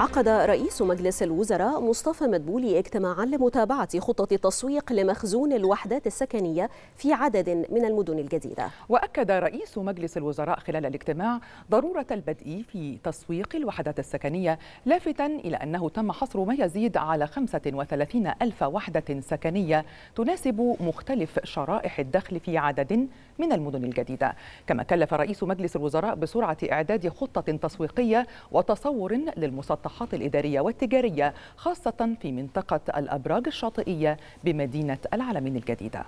عقد رئيس مجلس الوزراء مصطفى مدبولي اجتماعا لمتابعة خطة التسويق لمخزون الوحدات السكنية في عدد من المدن الجديدة. وأكد رئيس مجلس الوزراء خلال الاجتماع ضرورة البدء في تسويق الوحدات السكنية لافتا إلى أنه تم حصر ما يزيد على 35 ألف وحدة سكنية تناسب مختلف شرائح الدخل في عدد من المدن الجديدة. كما كلف رئيس مجلس الوزراء بسرعة إعداد خطة تسويقية وتصور للمسطحات الإدارية والتجارية خاصة في منطقة الأبراج الشاطئية بمدينة العلمين الجديدة.